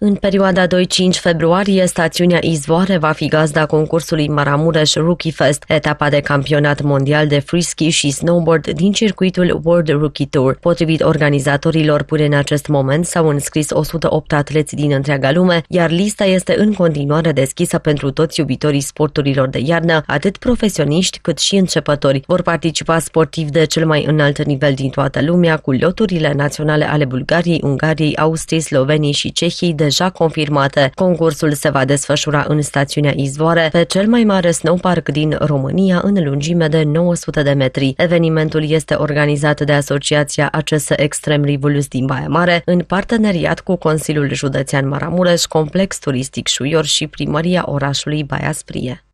În perioada 2-5 februarie, stațiunea Izvoare va fi gazda concursului Maramureș Rookie Fest, etapa de campionat mondial de freeski și snowboard din circuitul World Rookie Tour. Potrivit organizatorilor, până în acest moment s-au înscris 108 atleți din întreaga lume, iar lista este în continuare deschisă pentru toți iubitorii sporturilor de iarnă, atât profesioniști cât și începători. Vor participa sportivi de cel mai înalt nivel din toată lumea, cu loturile naționale ale Bulgariei, Ungariei, Austriei, Sloveniei și Cehiei de deja confirmate. Concursul se va desfășura în stațiunea Izvoare, pe cel mai mare snowpark din România, în lungime de 900 de metri. Evenimentul este organizat de Asociația ACS Extrem Rivulus din Baia Mare, în parteneriat cu Consiliul Județean Maramureș, Complex Turistic Șuior și Primăria orașului Baia Sprie.